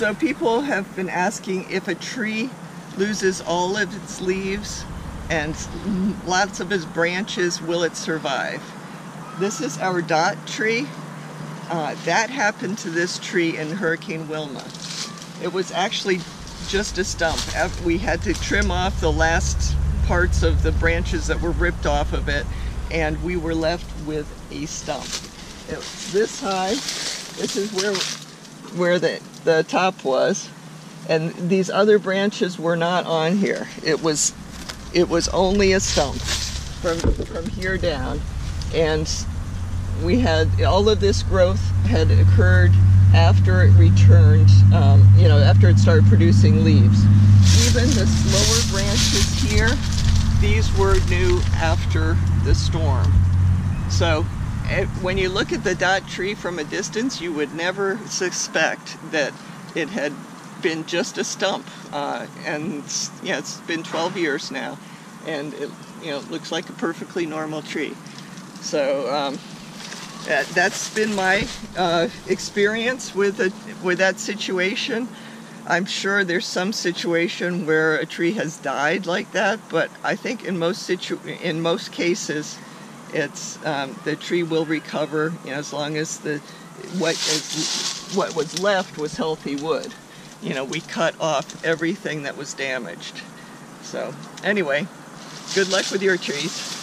So people have been asking if a tree loses all of its leaves and lots of its branches, will it survive? This is our dot tree. Uh, that happened to this tree in Hurricane Wilma. It was actually just a stump. We had to trim off the last parts of the branches that were ripped off of it and we were left with a stump. It was this high. This is where where the, the top was. And these other branches were not on here. It was it was only a stump from from here down. And we had all of this growth had occurred after it returned, um, you know, after it started producing leaves. Even the slower branches here, these were new after the storm. So eh, when you look at the dot tree from a distance, you would never suspect that it had been just a stump. Uh, and yeah, it's been 12 years now, and it you know looks like a perfectly normal tree. So um, that, has been my uh, experience with a, with that situation. I'm sure there's some situation where a tree has died like that, but I think in most situ in most cases, it's um, the tree will recover you know, as long as the what is what was left was healthy wood. You know, we cut off everything that was damaged. So anyway, good luck with your trees.